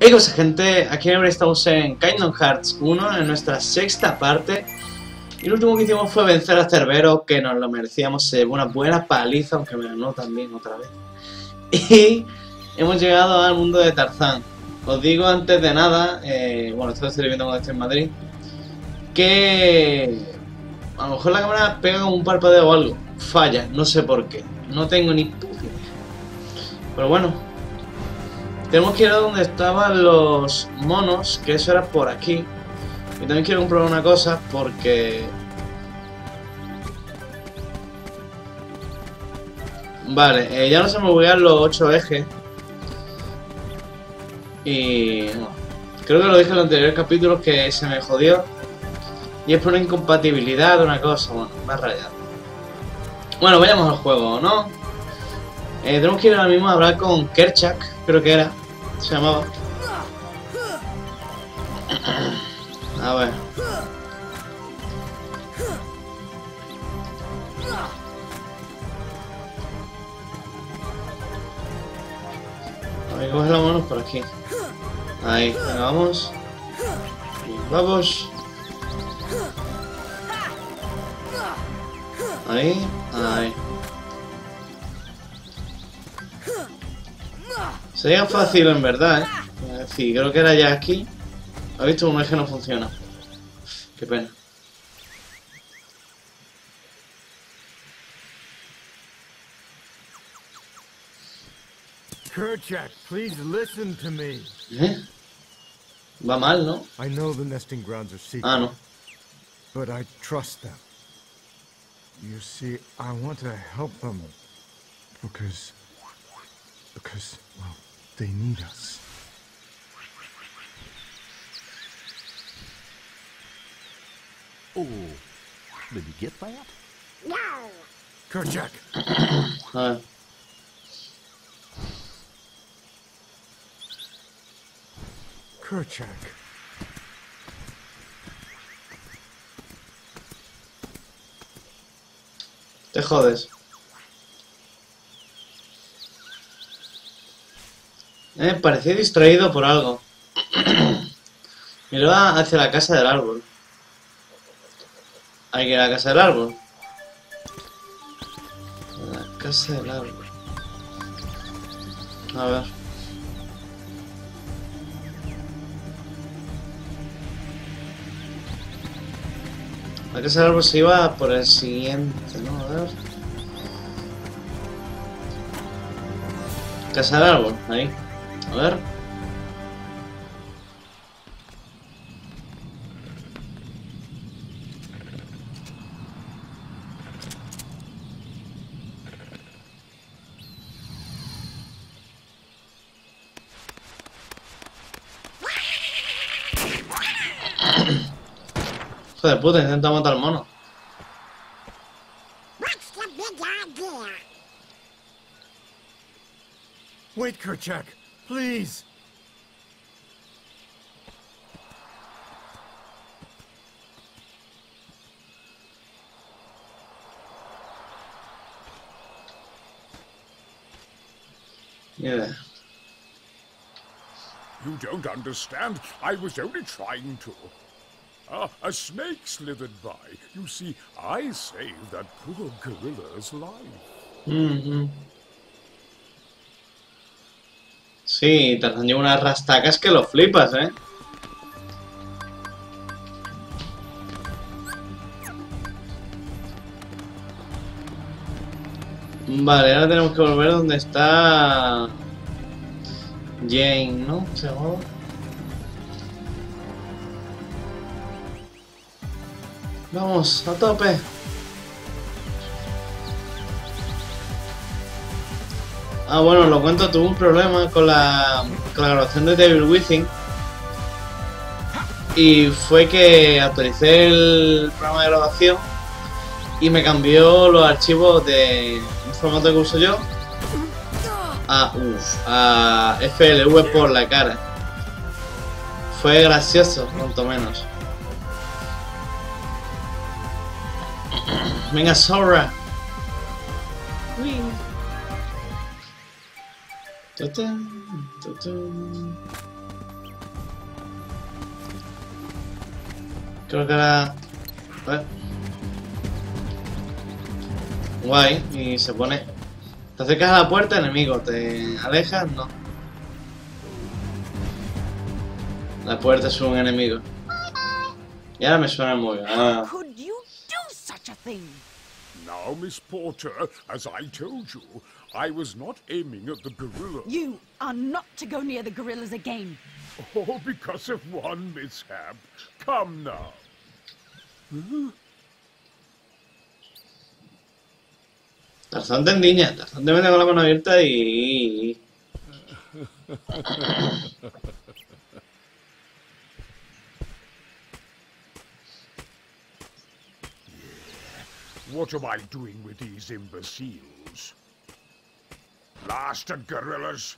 Hey cosa gente, aquí estamos en Kingdom Hearts 1, en nuestra sexta parte. Y lo último que hicimos fue vencer a Cerbero, que nos lo merecíamos, se una buena paliza, aunque me ganó también otra vez. Y hemos llegado al mundo de Tarzán. Os digo antes de nada, eh, bueno, estoy viendo cuando estoy en Madrid Que a lo mejor la cámara pega como un parpadeo o algo, falla, no sé por qué, no tengo ni puta Pero bueno, tenemos que ir a donde estaban los monos, que eso era por aquí. Y también quiero comprobar una cosa, porque... Vale, eh, ya no se me buguean los ocho ejes. Y... creo que lo dije en los anteriores capítulos que se me jodió. Y es por una incompatibilidad una cosa, bueno, más rayado. Bueno, vayamos al juego, ¿no? Eh, tenemos que ir ahora mismo a hablar con Kerchak, creo que era. Se llamaba. A ver. A ver, coge la mano por aquí. Ahí, venga, vamos. vamos. Ahí, ahí. Sería fácil en verdad, ¿eh? Sí, creo que era ya aquí. Ha visto un eje no funciona. Qué pena. Kerchak, please listen to me. ¿Eh? Va mal, ¿no? I know the nesting grounds are secret. Ah, no. But I trust them. You see, I want to help them. Because... Because, well... They need us. Oh, did you get that? No! Kerchak! Hi. Kerchak. Te jodes. Eh, parecía distraído por algo. Miraba hacia la casa del árbol. Hay que ir a la casa del árbol. La casa del árbol. A ver. La casa del árbol se iba por el siguiente, ¿no? A ver. Casa del árbol, ahí. A ver. Hijo de puta, intenta matar al mono. Wait, Kerchak! Please! Yeah. You don't understand. I was only trying to. Ah, a snake slithered by. You see, I saved that poor gorilla's life. Mm-hmm. Sí, te lleva unas rastacas que lo flipas, ¿eh? Vale, ahora tenemos que volver donde está... Jane, ¿no? ¿Se Vamos, a tope. Ah, bueno, lo cuento, tuve un problema con la, grabación de Devil Within. Y fue que actualicé el programa de grabación y me cambió los archivos de un formato que uso yo a, a FLV por la cara. Fue gracioso, cuanto menos. Venga, Sora. Creo que ahora... Bueno. Guay, y se pone... Te acercas a la puerta, enemigo. Te alejas, no. La puerta es un enemigo. Y ahora me suena muy... Ah. Now, Miss Porter, as I told you, I was not aiming at the gorilla. You are not to go near the gorillas again. All because of one mishap. Come now. Tarzán te endiña. Tarzán te mete con la mano abierta y... What am I doing with these imbeciles? Blasted gorillas!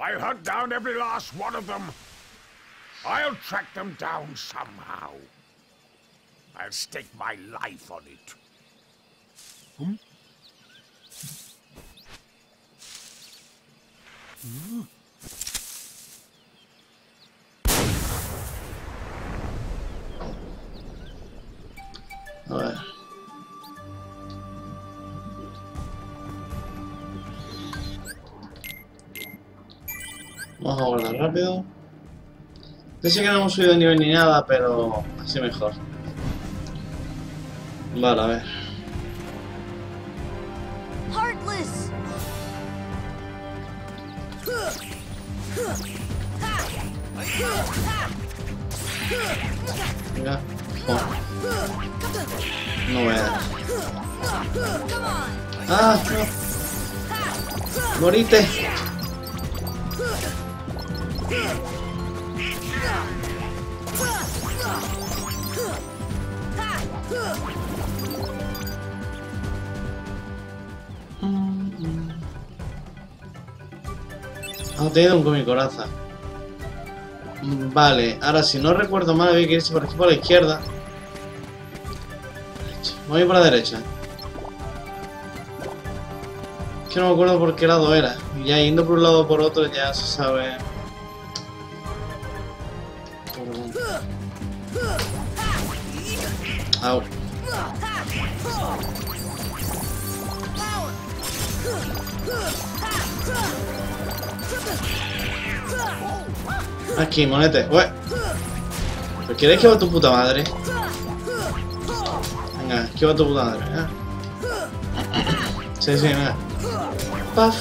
I'll hunt down every last one of them! I'll track them down somehow. I'll stake my life on it. Hmm? A ver. Vamos a guardar rápido. Yo sé que no hemos subido de nivel ni nada, pero así mejor. Vale, a ver. Venga. Joder. No voy a dar. ¡Ah! No. ¡Morite! Ha tenido un comicoraza. Vale, ahora si no recuerdo mal había que irse por aquí por la izquierda. Voy por la derecha. Es que no me acuerdo por qué lado era. Ya yendo por un lado o por otro ya se sabe. Aquí, monete. Ué. ¿Pero quieres que va tu puta madre? Venga, que va tu puta madre. venga. Sí, sí, venga. Paf.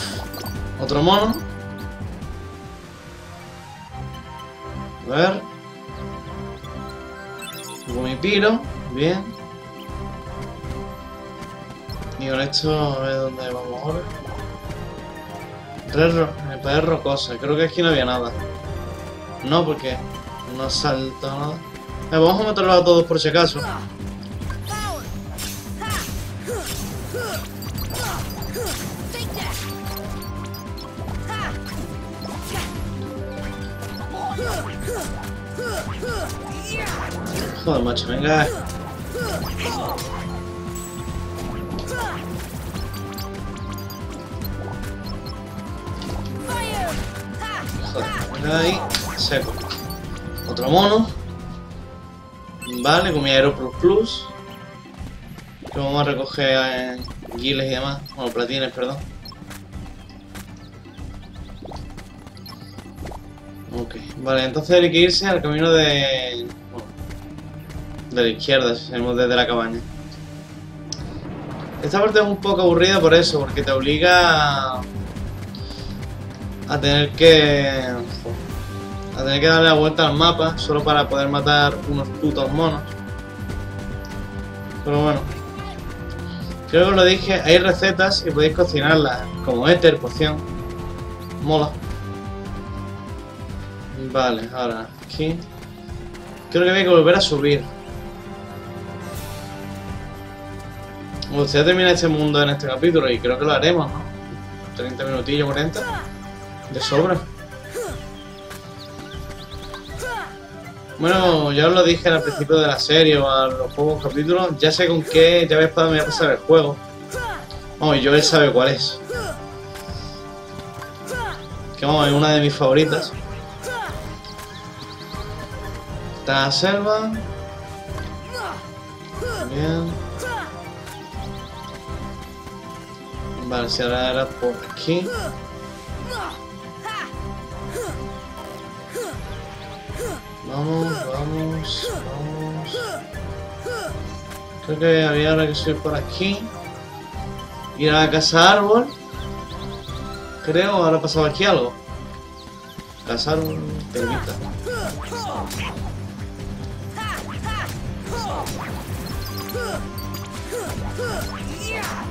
Otro mono. A ver. mi piro. Bien. Y con esto, a ver dónde vamos ahora. Parece rocosa. Creo que aquí no había nada. No, porque no salta nada. Eh, vamos a matarlos a todos por si acaso. Joder, macho, venga. Joder, venga ahí. Seco. Otro mono. Vale, con mi Aero Plus Plus. Que vamos a recoger eh, guiles y demás. Bueno, platines, perdón. Ok, vale, entonces hay que irse al camino de... de la izquierda, si salimos desde la cabaña. Esta parte es un poco aburrida por eso, porque te obliga a, a tener que... a tener que darle la vuelta al mapa solo para poder matar unos putos monos. Pero bueno. Creo que lo dije, hay recetas y podéis cocinarlas, como éter, poción. Mola. Vale, ahora aquí. Creo que hay que volver a subir. Me gustaría terminar este mundo en este capítulo y creo que lo haremos, ¿no? 30 minutillos, 40. De sobra. Bueno, ya os lo dije al principio de la serie o a los pocos capítulos. Ya sé con qué llave espada me voy a pasar el juego. Vamos, y Joel sabe cuál es. Que vamos, es una de mis favoritas. Esta selva. Bien. Vale, si ahora por aquí. Vamos, vamos, vamos. Creo que había ahora que subir por aquí. Ir a la casa árbol. Creo, ahora pasaba aquí algo. Casa árbol, permita.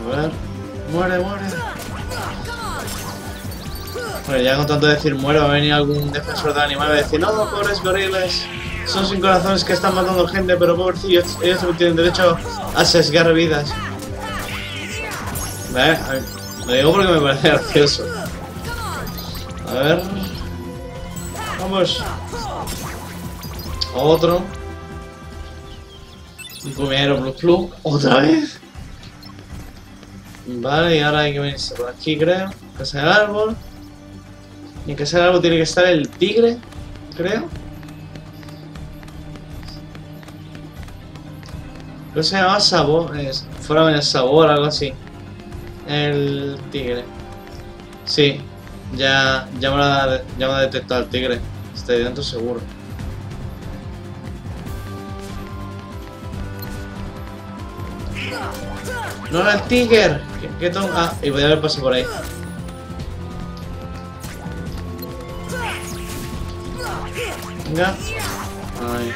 A ver. Muere, muere. Bueno, ya con tanto decir muere va a venir algún defensor del animal y a decir No, pobres gorilas. Son sin corazones que están matando gente, pero pobrecillos, ellos tienen derecho a sesgar vidas. Vale, lo digo porque me parece gracioso. A ver. Vamos. Otro. Un comedero plus plus. ¿Otra vez? Vale, y ahora hay que venirse por aquí, creo. Casa del árbol. Y en casa del árbol tiene que estar el tigre, creo. Creo que se llamaba Sabor. Es, fuera el sabor, algo así. El tigre. Sí, ya, ya, me, ha, ya me ha detectado el tigre. Estoy dentro seguro. ¡No era el tigre! ¿Qué, qué Ah, y podía haber pasado por ahí. Venga. Ay.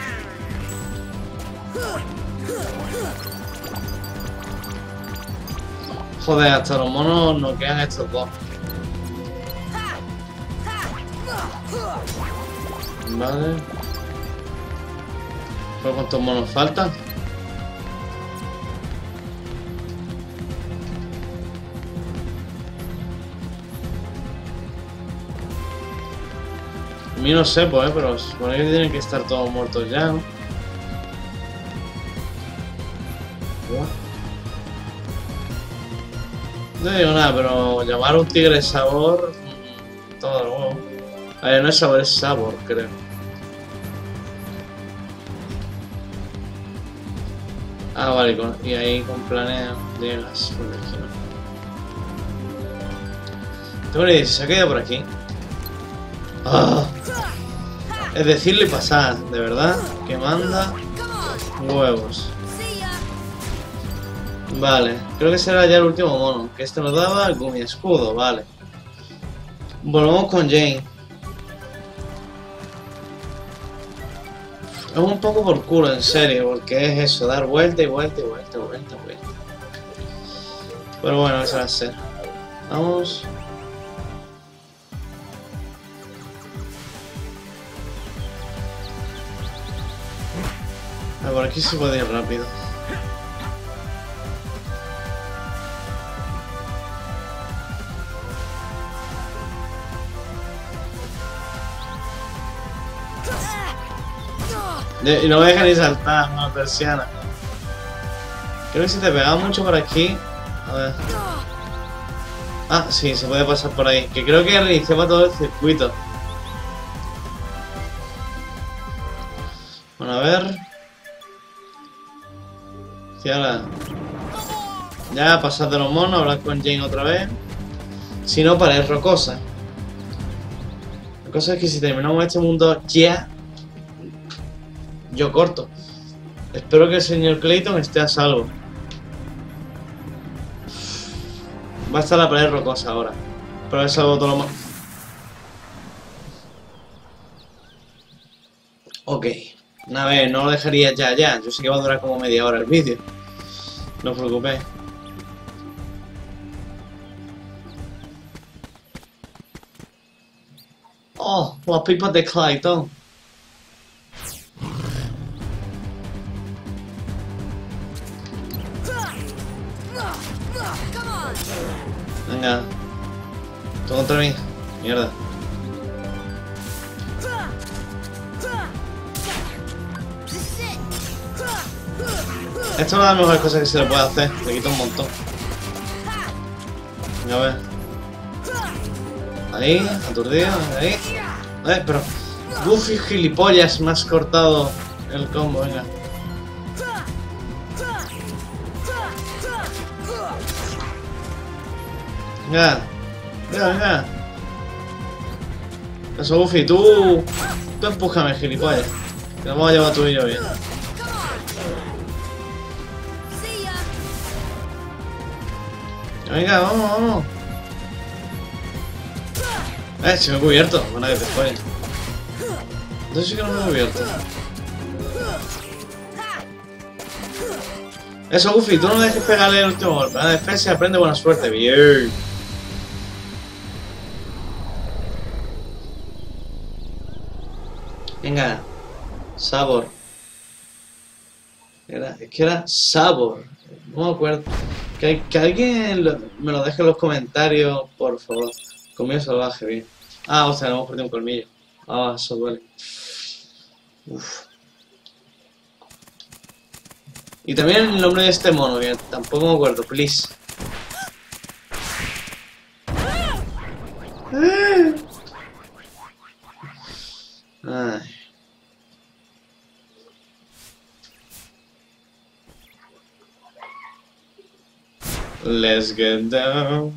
Joder, hasta los monos nos quedan estos dos. Vale. ¿Pero cuántos monos faltan? Mí no sé, pues, pero se supone que tienen que estar todos muertos ya, ¿no? No digo nada, pero llamar un tigre sabor... mm, Todo el huevo. A ver, no es sabor, es sabor, creo. Ah, vale, y ahí con planea llegas por se ha quedado por aquí. Ah. Es decirle pasar, de verdad, que manda huevos. Vale, creo que será ya el último mono, que este nos daba gumi escudo, vale. Volvemos con Jane. Es un poco por culo, en serio, porque es eso, dar vuelta y vuelta y vuelta y vuelta y vuelta. Pero bueno, eso va a ser. Vamos. Ah, por aquí se puede ir rápido. Y no me deja ni saltar, una persiana. Creo que si te pegaba mucho por aquí. A ver. Ah, sí, se puede pasar por ahí. Que creo que reiniciaba todo el circuito. Ya, pasar de los monos, hablar con Jane otra vez. Si no, para es rocosa. La cosa es que si terminamos este mundo ya, yo corto. Espero que el señor Clayton esté a salvo. Va a estar la pared rocosa ahora. Pero he salvado todo lo más. Ok. A ver, no lo dejaría ya, ya. Yo sé que va a durar como media hora el vídeo. No os preocupéis. Oh, las pipas de Clayton. Venga. Tú contra mí. Mierda. Esto es una de las mejores cosas que se le puede hacer. Le quita un montón. Venga A ver. Ahí, aturdido, ahí. A ver, pero... Goofy gilipollas, me has cortado el combo, venga. Venga, venga, venga. Eso, Goofy, tú... Tú empújame, gilipollas. Que nos vamos a llevar tú y yo bien. Venga, vamos, vamos. Eh, si me he cubierto. Bueno, que te fue. Entonces sí que no me he cubierto. Eso, Buffy, tú no dejes pegarle el último golpe. La defensa aprende buena suerte. Bien. Venga. Sabor. Era, es que era sabor. No me acuerdo. Que, alguien lo- me lo deje en los comentarios, por favor. Comida salvaje, bien. Ah, o sea, no hemos perdido un colmillo. Ah, eso duele. Uf. Y también el nombre de este mono, que tampoco me acuerdo, please. Ay. Let's get down.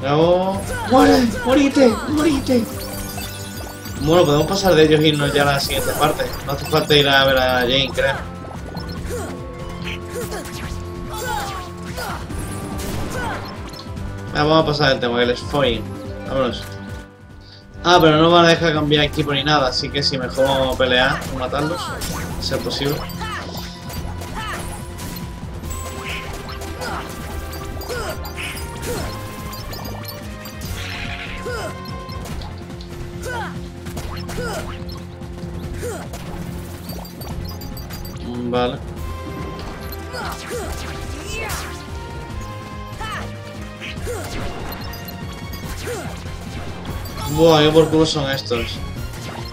No. ¡Muere! ¡Morite! ¡Morite! Bueno, podemos pasar de ellos e irnos ya a la siguiente parte. No hace falta ir a ver a Jane, creo. Ah, vamos a pasar el tema, que les follen. Vámonos. Ah, pero no van a dejar cambiar equipo ni nada, así que si mejor vamos a pelear o matarlos, a ser posible. Buah, qué por culo son estos.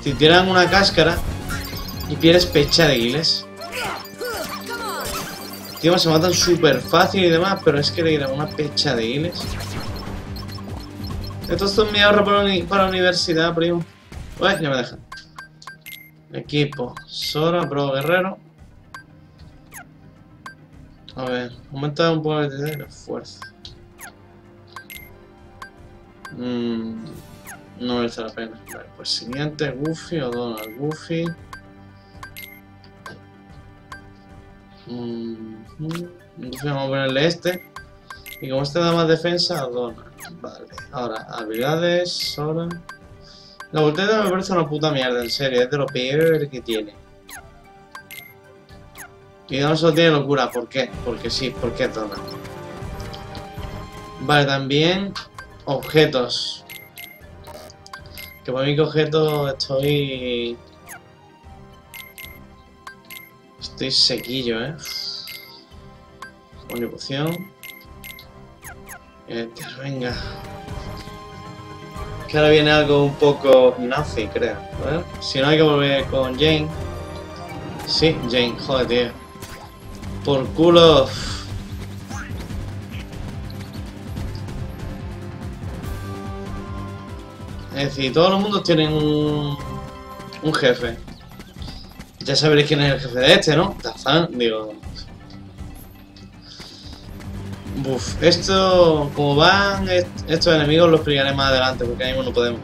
Si tiran una cáscara y pierdes pecha de guiles. Tío, se matan súper fácil y demás, pero es que le dirán una pecha de guiles. Esto es mi ahorro para, para la universidad, primo. Uy, ya me dejan. Equipo. Sora, Pro Guerrero. A ver, aumenta un poco de la fuerza. Mm, no merece la pena. Vale, pues siguiente, Goofy o Donald. Goofy. Mm, vamos a ponerle este. Y como este da más defensa, a Donald. Vale. Ahora, habilidades, Sora. La voltereta me parece una puta mierda, en serio. Es de lo peor que tiene. Y no solo tiene locura. ¿Por qué? Porque sí, porque Donald. Vale, también objetos. Que por mí que objetos estoy... Estoy sequillo, ¿eh? Coño, poción. Este, venga. Que ahora viene algo un poco nazi, creo. A ver, si no hay que volver con Jane. Sí, Jane, joder, tío. Por culo. Es decir, todos los mundos tienen un, un jefe. Ya sabréis quién es el jefe de este, ¿no? Tarzán, digo. Buf, esto, como van est- estos enemigos, los explicaré más adelante, porque ahora mismo no podemos.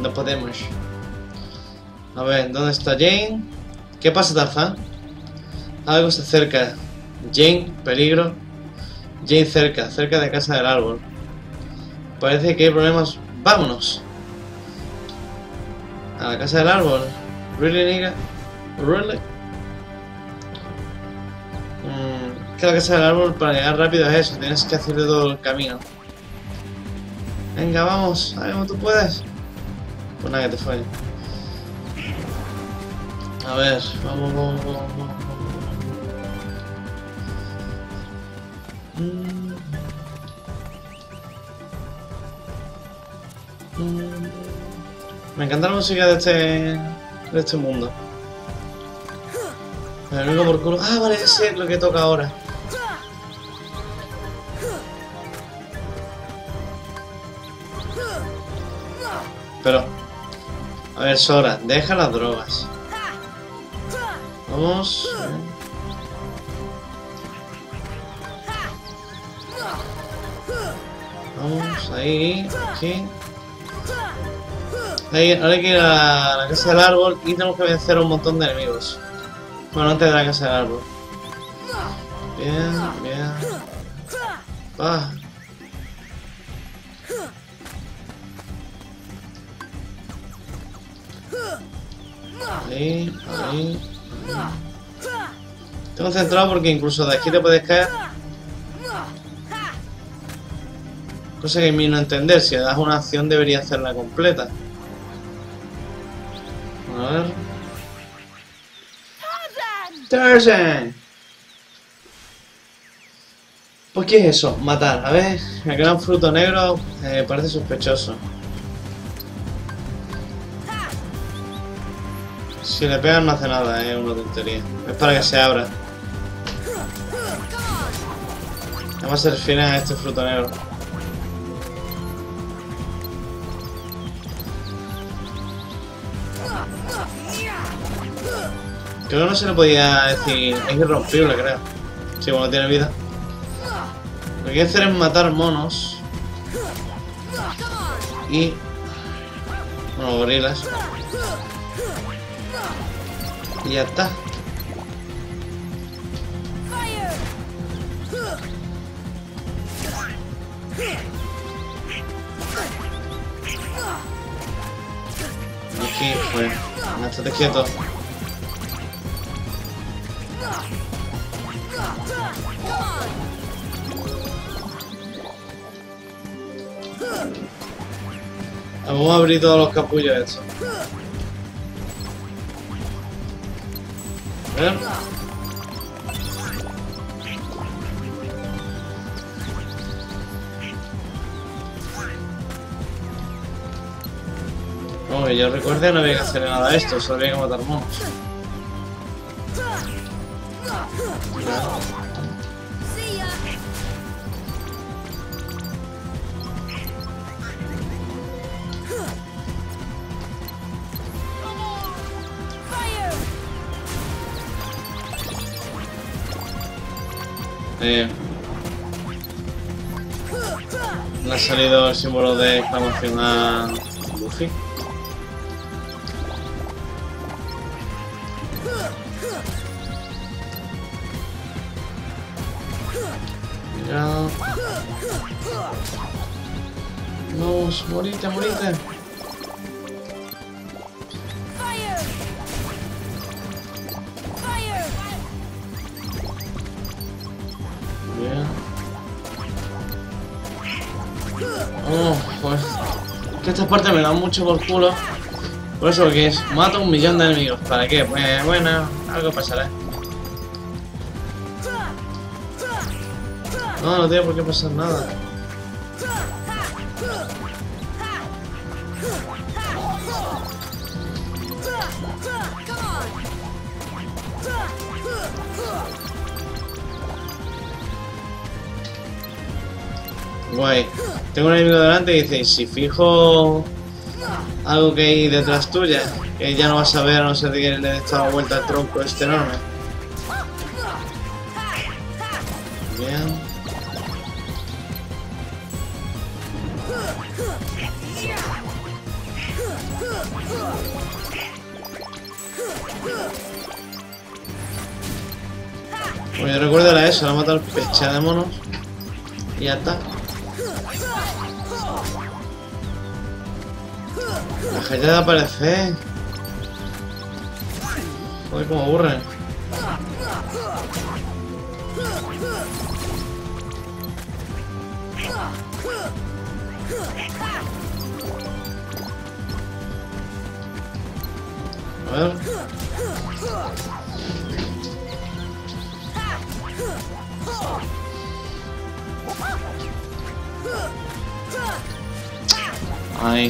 No podemos. A ver, ¿dónde está Jane? ¿Qué pasa, Tarzán? Algo se acerca. Jane, peligro. Jane cerca, cerca de casa del árbol. Parece que hay problemas. ¡Vámonos! A la casa del árbol. ¿Really, nigga? ¿Really? Mm, que la casa del árbol para llegar rápido es eso, tienes que hacer todo el camino. Venga, vamos, cómo tú puedes. Pues nada, que te falle. A ver, vamos, vamos, vamos, vamos. Mm. Me encanta la música de este, de este mundo. Me enemigo por culo. Ah, vale, ese es lo que toca ahora. Pero, a ver, Sora, deja las drogas. Vamos. Eh. Vamos, ahí, aquí. Ahí, ahora hay que ir a la casa del árbol y tenemos que vencer a un montón de enemigos. Bueno, antes de la casa del árbol. Bien, bien. Va. Ahí, ahí. Estoy concentrado porque incluso de aquí te puedes caer. Cosa que a mí no entender, si das una acción debería hacerla completa. A ver. Tarzan. Pues ¿qué es eso? Matar. A ver, el gran fruto negro eh, parece sospechoso. Si le pegan no hace nada, es una tontería. Es para que se abra. Vamos a ser fines a este fruto negro. Creo no se le podía decir... Es irrompible, creo. Sí, bueno, tiene vida. Lo que hay que hacer es matar monos. Y... Bueno, gorilas. Y ya está. Aquí, pues, estate quieto. Vamos a abrir todos los capullos estos. A ver. Que yo no había que hacer nada de esto, solo había que matar monos. Eh, le ha salido el símbolo de exclamación a Luffy. Mira. Vamos, morite, morite. Bien. Oh, joder. Que esta parte me da mucho por culo. Por eso que es, mato un millón de enemigos. ¿Para qué? Pues bueno, algo pasará. No, no tiene por qué pasar nada. Guay. Tengo un enemigo delante y dice, "Y si fijo algo que hay detrás tuya, que ya no vas a ver a no ser que le des toda la vuelta al tronco este enorme. Bien. Pues yo recuerdo era eso, la mata al pecha de monos. Y ya está. La gente de aparecer. Joder, como aburren. A ver. I...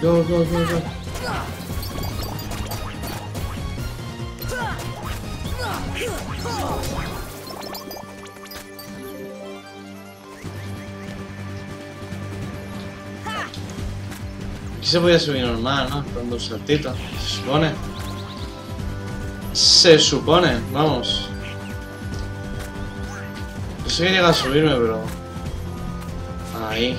Go, go, go, go. Oh! Aquí se podía subir normal, ¿no? Dando un saltito. Se supone. Se supone, vamos. Yo sé que llega a subirme, pero... Ahí.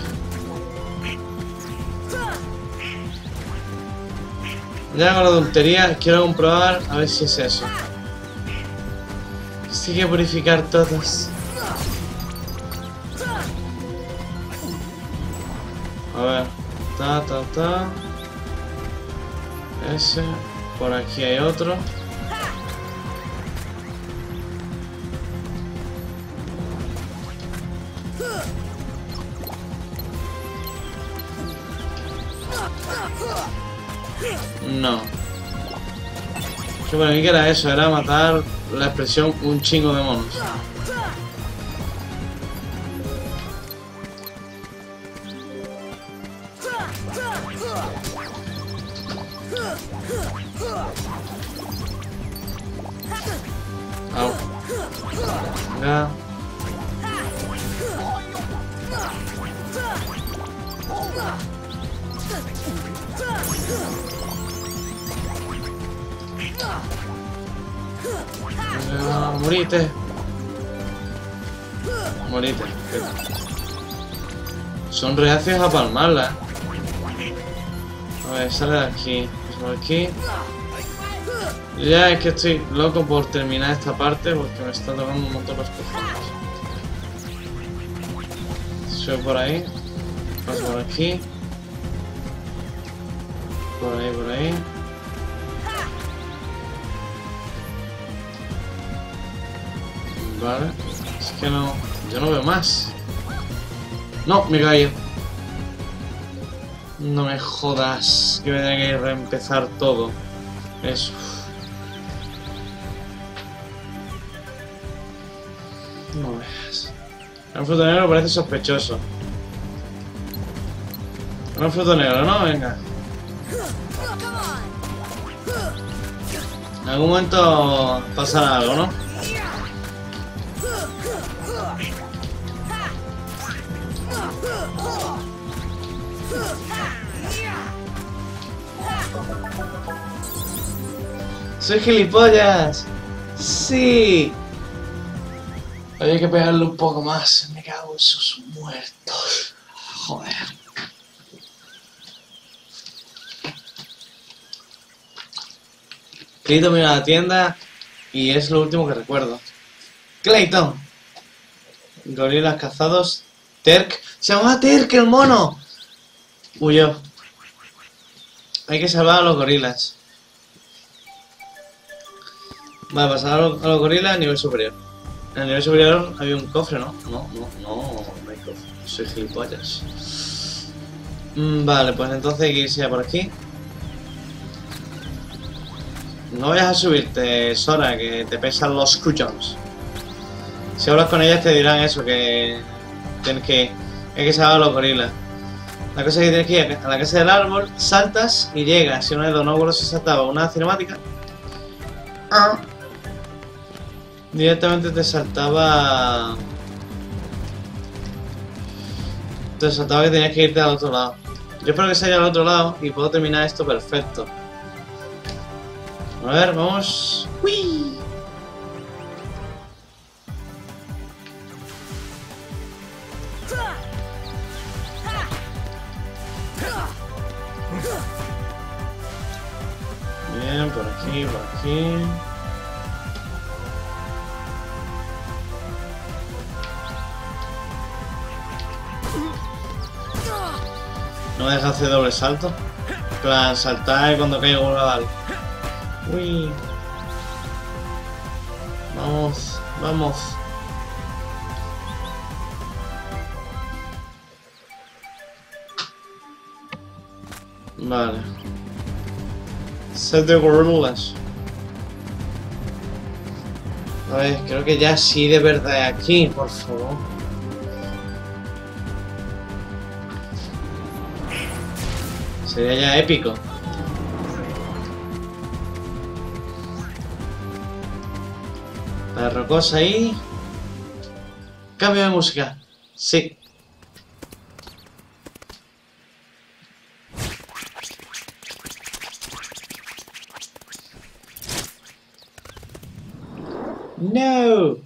Ya con la tontería, quiero comprobar a ver si es eso. Sí que purificar todos. A ver. Ta, ta, ta. Ese. Por aquí hay otro. No. Yo para mí que era eso, era matar la expresión un chingo de monos. Son reacios a palmarla. A ver, sale de aquí. Por aquí. Ya es que estoy loco por terminar esta parte porque me está tocando un montón los cojones. Sube por ahí. Paso por aquí. Por ahí, por ahí. Vale. Es que no... Yo no veo más. No, me callo. No me jodas. Que me tenga que reempezar todo. Eso. No veas. Un fruto negro parece sospechoso. Un fruto negro, ¿no? Venga. En algún momento pasará algo, ¿no? ¡Soy gilipollas! ¡Sí! Hay que pegarle un poco más. Me cago en sus muertos. Joder. Clayton mira a la tienda y es lo último que recuerdo. ¡Clayton! Gorilas cazados. Terk. ¡Se llama Terk el mono! Huyó. Hay que salvar a los gorilas. Vale, pasar a los, a los gorilas a nivel superior. En el nivel superior había un cofre, ¿no? No, no, no, no hay cofre. Soy gilipollas. Mm, vale, pues entonces hay que irse ya por aquí. No vayas a subirte, Sora, que te pesan los cuchons. Si hablas con ellas te dirán eso, que tienes que, hay que salvar a los gorilas. La cosa es que tienes que ir a la casa del árbol, saltas y llegas. Si uno de los nóbulos se saltaba una cinemática, ah, directamente te saltaba... Te saltaba que tenías que irte al otro lado. Yo espero que se haya al otro lado y puedo terminar esto perfecto. A ver, vamos. ¡Uy! Bien, por aquí, por aquí. No deja hacer doble salto. Plan, saltar cuando caiga un laval. Uy. Vamos, vamos. Vale. Set de gorillas. A ver, creo que ya sí de verdad aquí, por favor. Sería ya épico. La rocosa ahí. Cambio de música. Sí. No.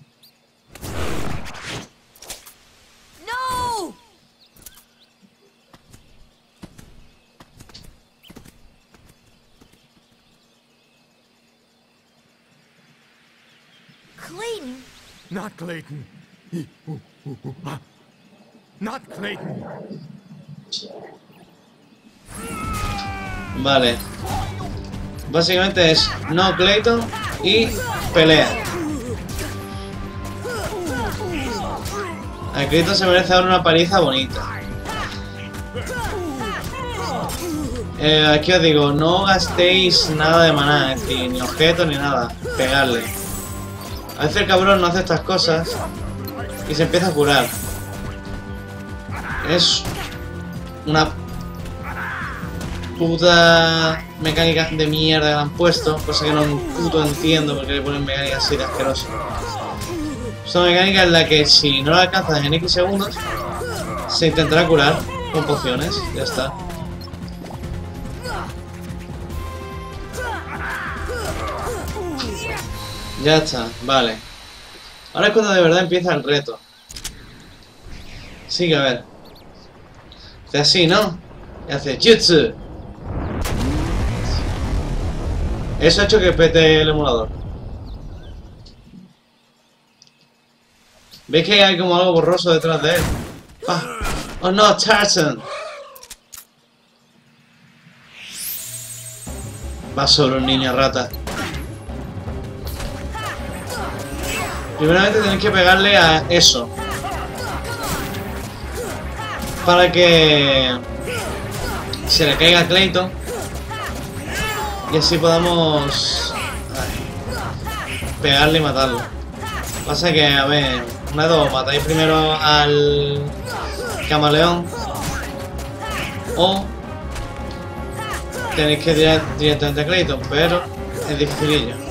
No! Clayton, Not Clayton. Not Clayton. Vale. Básicamente es no Clayton y pelea. A Clayton se merece dar una paliza bonita. Eh, aquí os digo, no gastéis nada de maná, decir, ni objetos ni nada. Pegarle. A veces el cabrón no hace estas cosas y se empieza a curar. Es una puta mecánica de mierda que han puesto, cosa que no puto entiendo porque le ponen mecánicas así de asquerosas. Es una mecánica en la que si no la alcanzas en X segundos, se intentará curar con pociones, ya está. Ya está, vale. Ahora es cuando de verdad empieza el reto. Sí, que a ver. Hace así, ¿no? Y hace jutsu. Eso ha hecho que pete el emulador. ¿Veis que hay como algo borroso detrás de él? ¡Oh no, Tarzan! Va solo un niño rata. Primeramente tenéis que pegarle a eso. Para que se le caiga a Clayton. Y así podamos pegarle y matarlo. Pasa que, a ver, una dos, matáis primero al camaleón. O tenéis que tirar directamente a Clayton, pero es dificilillo.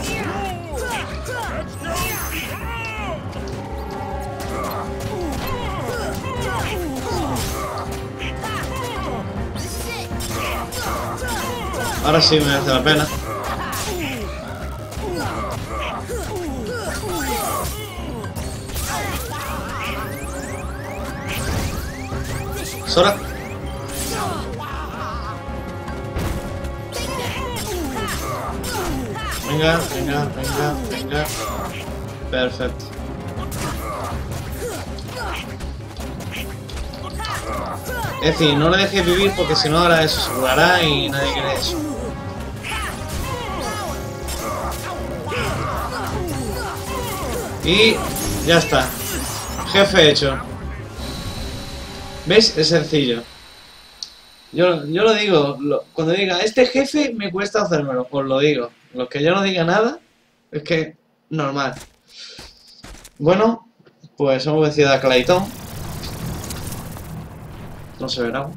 Ahora sí me hace la pena. Sora. Venga, venga, venga, venga. Perfecto. Es decir, no le dejéis vivir porque si no ahora eso se curará y nadie quiere eso. Y ya está. Jefe hecho. ¿Ves? Es sencillo. Yo, yo lo digo, cuando diga, este jefe me cuesta hacérmelo, os lo digo. Los que yo no diga nada, es que normal. Bueno, pues hemos vencido a Clayton. No se verá.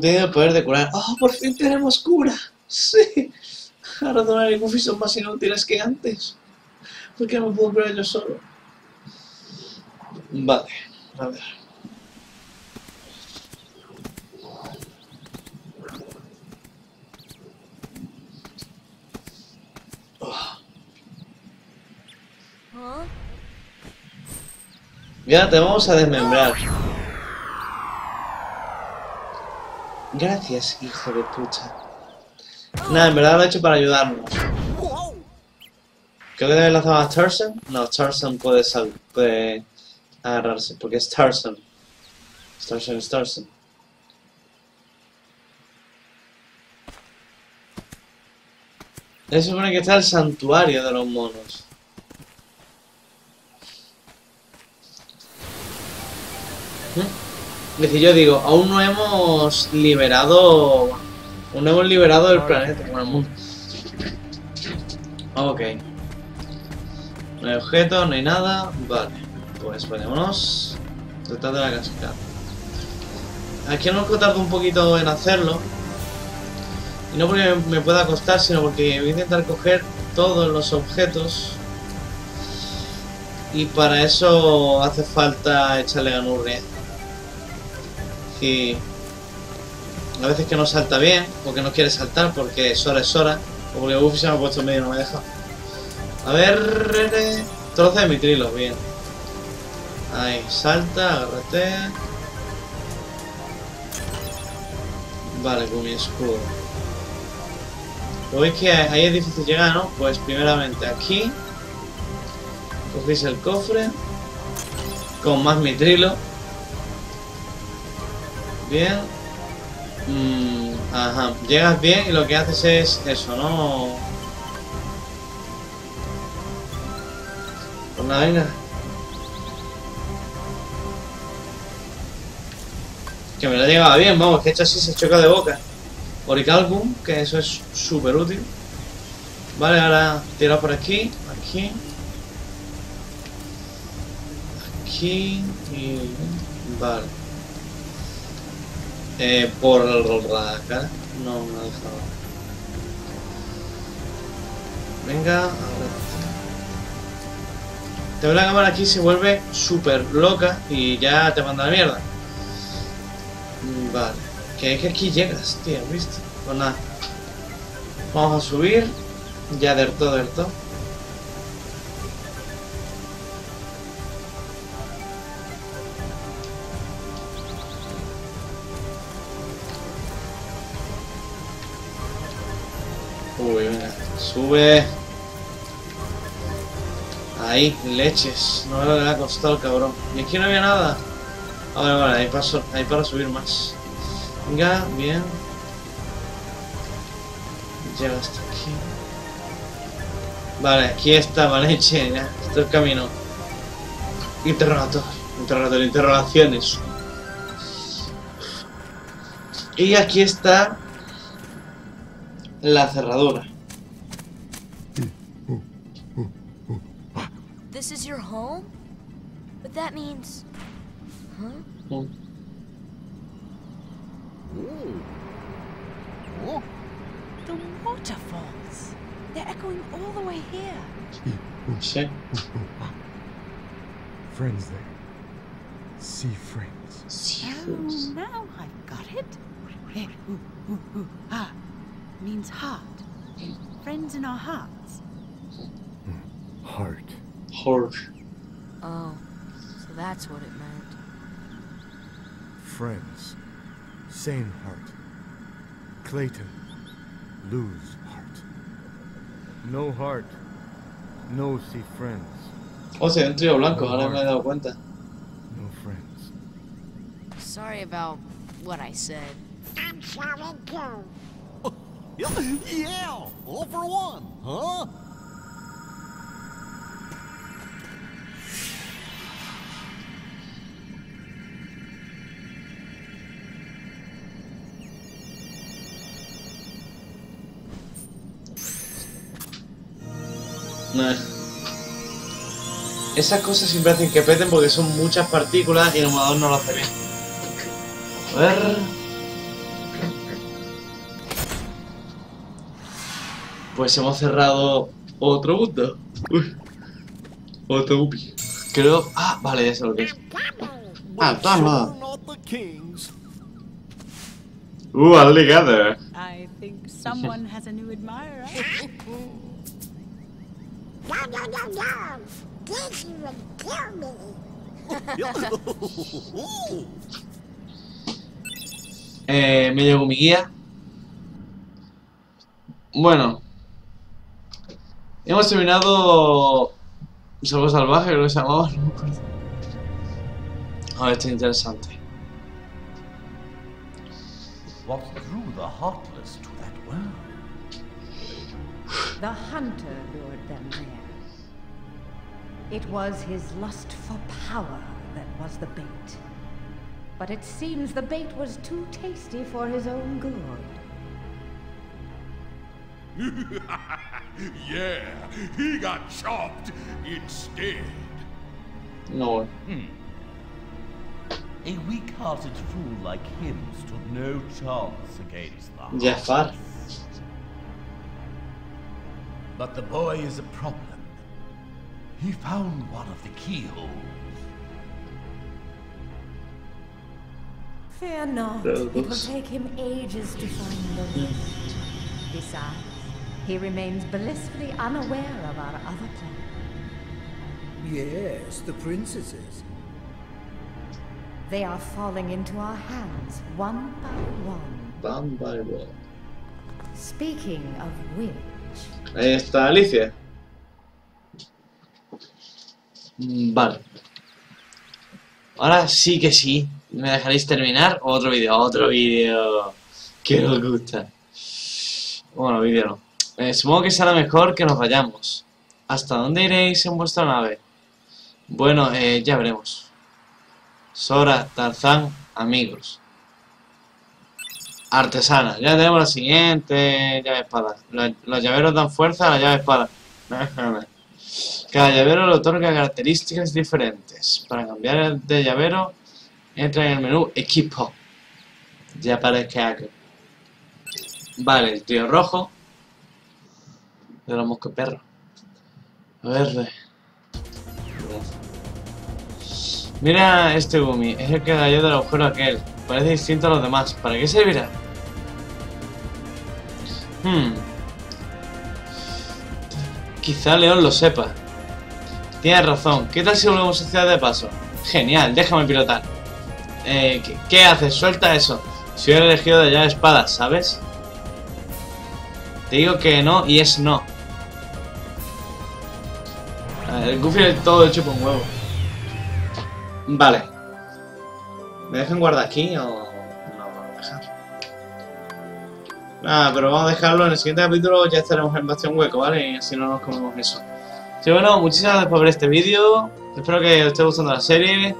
Tenido el poder de curar. ¡Oh, por fin tenemos cura! ¡Sí! Ahora Donald y Goofy son más inútiles que antes. ¿Por qué no puedo curar yo solo? Vale, a ver. Huh? Ya te vamos a desmembrar. Gracias, hijo de puta. Nada, en verdad lo he hecho para ayudarnos. Creo que debe lanzar a Tarzan. No, Tarzan puede, agarrarse, porque es Tarzan. Es Tarzan, es Tarzan. Se supone que está el santuario de los monos. Es decir, yo digo, aún no hemos liberado. Aún no hemos liberado el planeta, bueno, el mundo. Ok. No hay objetos, no hay nada. Vale. Pues vayámonos. Detrás de la cascada. Aquí no que tardo un poquito en hacerlo. Y no porque me pueda costar, sino porque voy a intentar coger todos los objetos. Y para eso hace falta echarle ganurria. Y a veces que no salta bien, o que no quiere saltar porque Sora es Sora, o porque Buffy se me ha puesto en medio y no me deja. A ver, eh, trozo de mitrilo, bien. Ahí, salta, agárrate. Vale, con mi escudo. Lo veis que ahí es difícil llegar, ¿no? Pues primeramente aquí. Cogéis el cofre. Con más mitrilo. Bien. Mm, ajá. Llegas bien y lo que haces es eso, ¿no? Pues nada, venga. Que me lo llegaba bien, vamos, que hecho así se choca de boca. Oricalcum, que eso es súper útil. Vale, ahora tiro por aquí, aquí. Aquí y... Vale. Eh, por la cara. No, me ha dejado. Venga, ahora. Te veo la cámara aquí se vuelve súper loca y ya te manda la mierda. Mm, Vale. Que es que aquí llegas, tío, ¿viste? Pues nada. Vamos a subir. Ya del todo, del todo. Sube. Ahí, leches. No me lo ha costado el cabrón. Y aquí no había nada. Ah, vale, vale, hay para, so- hay para subir más. Venga, bien. Llega hasta aquí. Vale, aquí está, leche, ya. Este es el camino. Interrogatorio. Interrogatorio, interrogaciones. Y aquí está la cerradura. This is your home? But that means. Huh? Mm. Oh, The waterfalls. They're echoing all the way here. Sí. Friends there. Sea friends. Oh, now I've got it. Ooh, ooh, ooh, ah, means heart. Friends in our hearts. Heart. Horror. Oh, so that's what it meant. Friends. Same heart. Clayton. Lose heart. No heart. No see friends. O sea, un trío blanco, ahora me he dado cuenta. No friends. Sorry about what I said. I'm sorry too. yeah, all for one, huh? No. Esas cosas siempre hacen que peten porque son muchas partículas y el emulador no lo hace bien. A ver. Pues hemos cerrado otro mundo. Uy. Otro upi. Creo. Ah, vale, ya sé lo que es. Ah, toma. Uh, alligator. I think someone has a new admirer. No, no, no, no. This would kill me. Eh, me llegó mi guía. Bueno. Hemos terminado... Salvo salvaje, creo que se llamaba. no me acuerdo. A ver, está interesante. What drew the heartless to that world? The hunter lured them there. It was his lust for power that was the bait. but it seems the bait was too tasty for his own good. yeah, he got chopped instead. No. Hmm. A weak-hearted fool like him stood no chance against the Jafar. But the boy is a problem. He found one of the keyholes. Fear not. Those It will take him ages to find the way. Besides, he remains blissfully unaware of our other plan. Yes, the princesses. They are falling into our hands one by one. Bam, by bye. Speaking of which, Ahí está Alicia. Vale. Ahora sí que sí. ¿Me dejaréis terminar? Otro vídeo, otro vídeo. Que nos gusta. Bueno, vídeo no. Eh, supongo que será mejor que nos vayamos. ¿Hasta dónde iréis en vuestra nave? Bueno, eh, ya veremos. Sora, Tarzán, amigos. Artesana. Ya tenemos la siguiente llave espada. Los, los llaveros dan fuerza a la llave espada. Cada llavero le otorga características diferentes. Para cambiar de llavero, entra en el menú Equipo. Ya aparece aquí. Vale, el tío rojo. De los mosqueperros. Verde. Mira este Gumi, es el que cayó del agujero aquel. Parece distinto a los demás. ¿Para qué servirá? Hmm. Quizá León lo sepa. Tienes razón. ¿Qué tal si volvemos a Ciudad de Paso? Genial, déjame pilotar. Eh, ¿qué, qué haces? Suelta eso. Soy el elegido de llave espada, ¿sabes? Te digo que no y es no. Ver, el Goofy del todo hecho con huevo. Vale. ¿Me dejan guardar aquí o no van a dejar? Nada, pero vamos a dejarlo en el siguiente capítulo. Ya estaremos en Bastión Hueco, ¿vale? Y así no nos comemos eso. Sí, bueno, muchísimas gracias por ver este vídeo. Espero que os esté gustando la serie.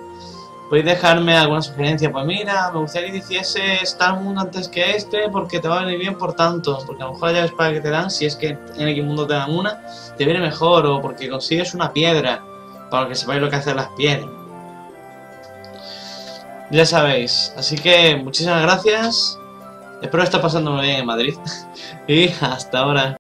Podéis dejarme alguna sugerencia. Pues mira, me gustaría que hiciese Star Mundo antes que este porque te va a venir bien por tanto. Porque a lo mejor la llave espada que te dan, si es que en X mundo te dan una, te viene mejor. O porque consigues una piedra. Para que sepáis lo que hacen las piedras. Ya sabéis. Así que muchísimas gracias. Espero estar pasándome bien en Madrid. y hasta ahora.